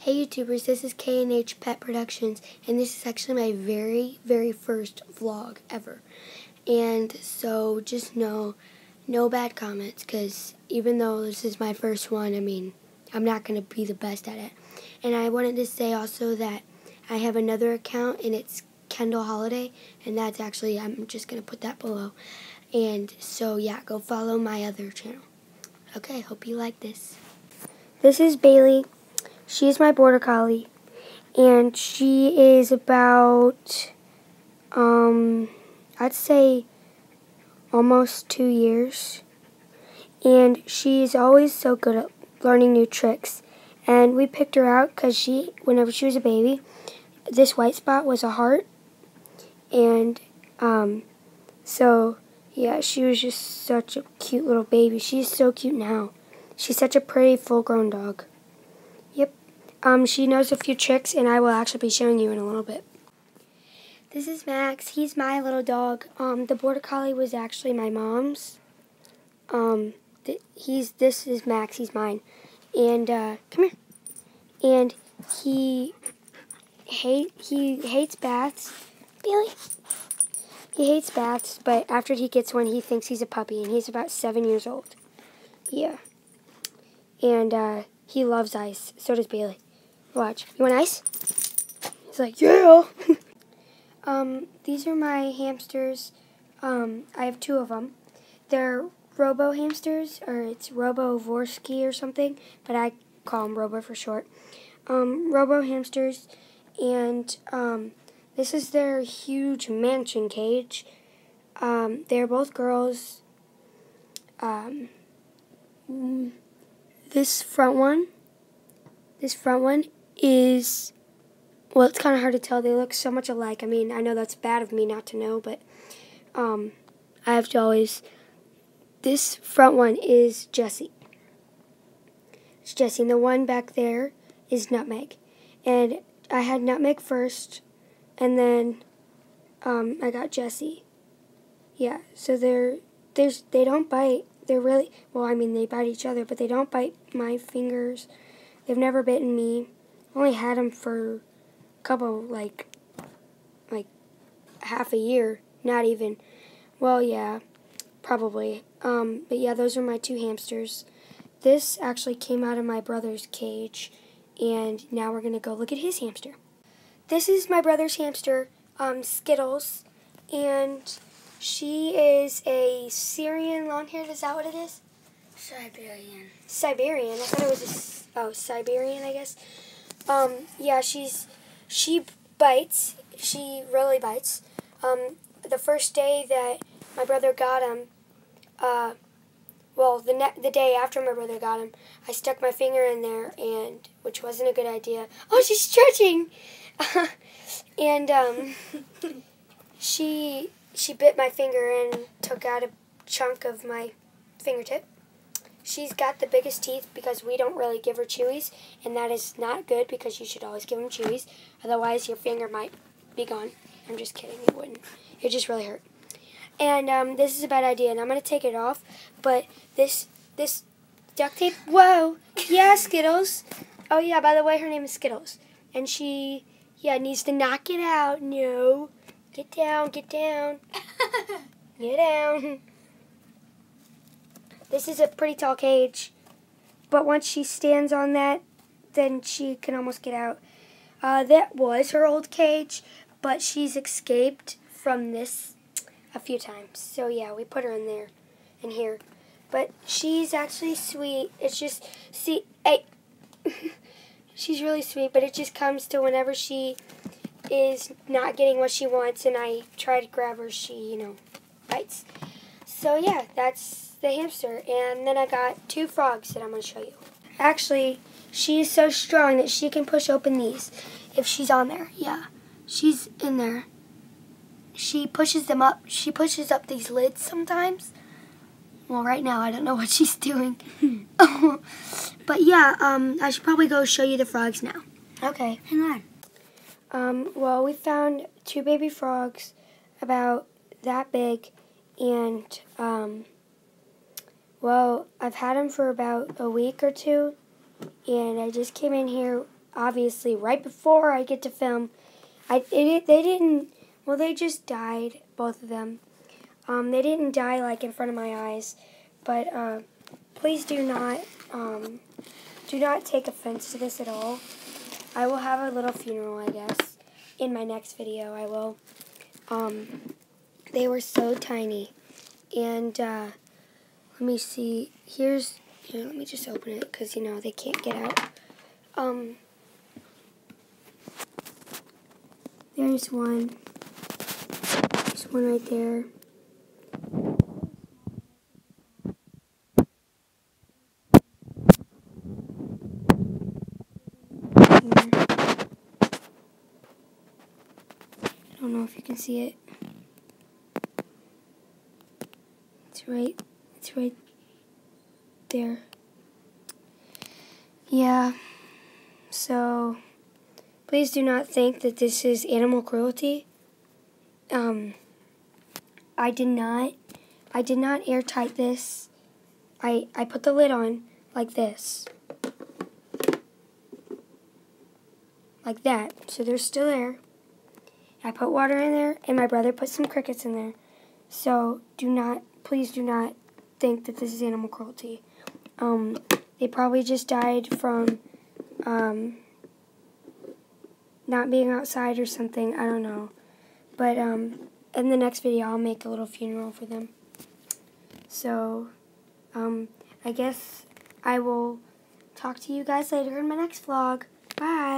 Hey YouTubers, this is K&H Pet Productions, and this is actually my very, very first vlog ever. And so just know, no bad comments, because even though this is my first one, I mean, I'm not going to be the best at it. And I wanted to say also that I have another account, and it's Kendall Holiday, and that's actually, I'm just going to put that below. And so, yeah, go follow my other channel. Okay, hope you like this. This is Bailey. She's my border collie, and she is about, um, I'd say almost two years. And she's always so good at learning new tricks. And we picked her out because she, whenever she was a baby, this white spot was a heart. And, um, so, yeah, she was just such a cute little baby. She's so cute now. She's such a pretty full-grown dog. Um, she knows a few tricks, and I will actually be showing you in a little bit. This is Max. He's my little dog. Um, the Border Collie was actually my mom's. Um, th he's this is Max. He's mine. And uh, come here. And he hate he hates baths. Billy. He hates baths, but after he gets one, he thinks he's a puppy, and he's about seven years old. Yeah. And uh, he loves ice. So does Bailey. Watch. You want ice? He's like, yeah. um, these are my hamsters. Um, I have two of them. They're Robo hamsters, or it's Roborovski or something, but I call them Robo for short. Um, Robo hamsters, and um, this is their huge mansion cage. Um, they're both girls. Um, this front one, this front one is, well, it's kind of hard to tell. They look so much alike. I mean, I know that's bad of me not to know, but um, I have to always, this front one is Jesse. It's Jessie, and the one back there is Nutmeg. And I had Nutmeg first, and then um, I got Jesse. Yeah, so they're, there's, they don't bite they're really, well, I mean, they bite each other, but they don't bite my fingers. They've never bitten me. Only had them for a couple, like, like half a year. Not even. Well, yeah, probably. Um, but yeah, those are my two hamsters. This actually came out of my brother's cage, and now we're going to go look at his hamster. This is my brother's hamster, um, Skittles, and she is a Syrian long-haired. Is that what it is? Siberian. Siberian. I thought it was a, oh Siberian. I guess. Um. Yeah. She's she bites. She really bites. Um. The first day that my brother got him, uh, well, the ne- the day after my brother got him, I stuck my finger in there, and which wasn't a good idea. Oh, she's stretching, and um, she she bit my finger and took out a chunk of my fingertip. She's got the biggest teeth because we don't really give her chewies, and that is not good because you should always give them chewies. Otherwise, your finger might be gone. I'm just kidding. It wouldn't. It just really hurt. And um, this is a bad idea, and I'm going to take it off. But this this duct tape. Whoa. Yeah, Skittles. Oh, yeah, by the way, her name is Skittles. And she, yeah, needs to knock it out. No. Get down, get down. get down. This is a pretty tall cage, but once she stands on that, then she can almost get out. Uh, that was her old cage, but she's escaped from this a few times. So yeah, we put her in there, in here. But she's actually sweet. It's just, see, hey, she's really sweet, but it just comes to whenever she is not getting what she wants and I try to grab her, she, you know, bites. So yeah, that's the hamster. And then I got two frogs that I'm going to show you. Actually, she is so strong that she can push open these if she's on there. Yeah, she's in there. She pushes them up. She pushes up these lids sometimes. Well, right now, I don't know what she's doing. but yeah, um, I should probably go show you the frogs now. Okay. Hang on. Um, well, we found two baby frogs about that big, and, um, well, I've had them for about a week or two, and I just came in here obviously right before I get to film. I it, they didn't. Well, they just died, both of them. Um, they didn't die like in front of my eyes, but uh, please do not um, do not take offense to this at all. I will have a little funeral, I guess, in my next video. I will. Um, they were so tiny, and uh, let me see. Here's here. Let me just open it because you know they can't get out. Um, there's one. There's one right there. I don't know if you can see it. It's right, it's right there. Yeah, so please do not think that this is animal cruelty. Um, I did not, I did not airtight this. I, I put the lid on like this. Like that, so there's still air. I put water in there, and my brother put some crickets in there. So do not, please do not think that this is animal cruelty. Um, they probably just died from um, not being outside or something. I don't know. But um, in the next video, I'll make a little funeral for them. So um, I guess I will talk to you guys later in my next vlog. Bye.